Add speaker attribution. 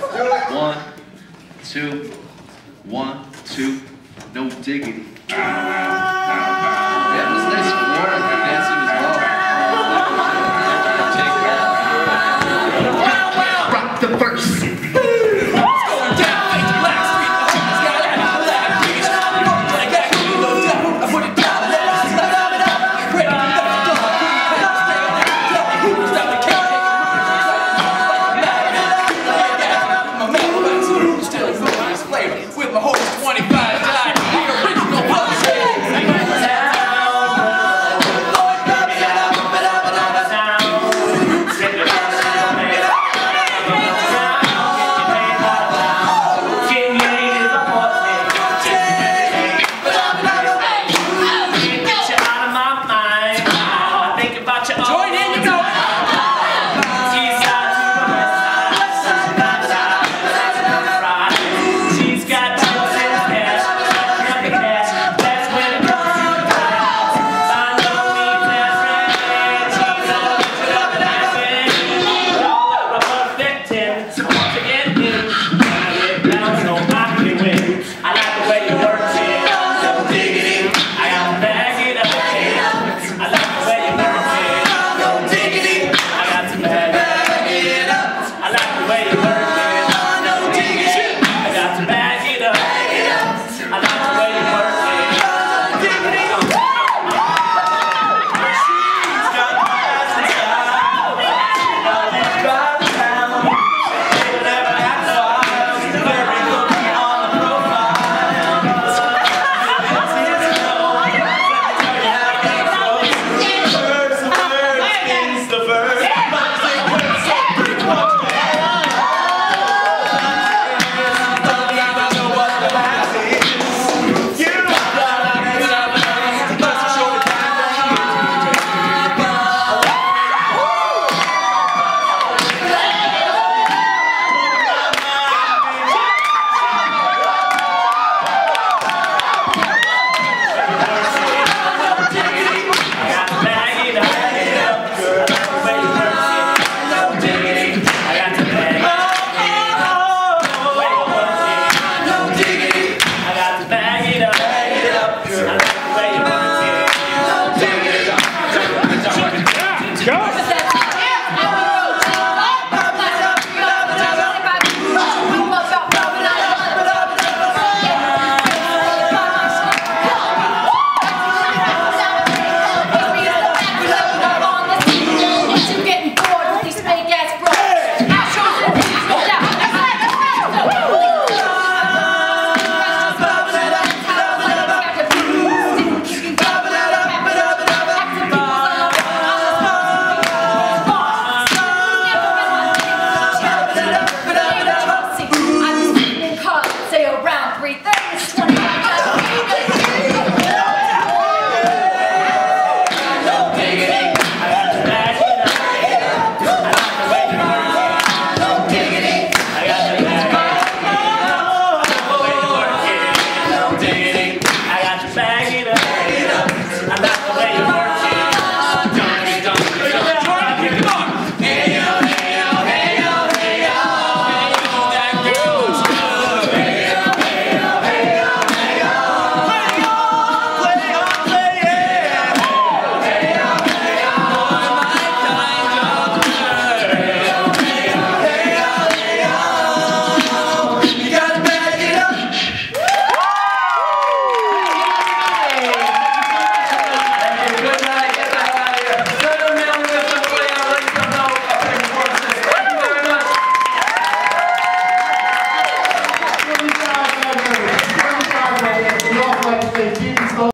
Speaker 1: One, two, one, two, no diggity.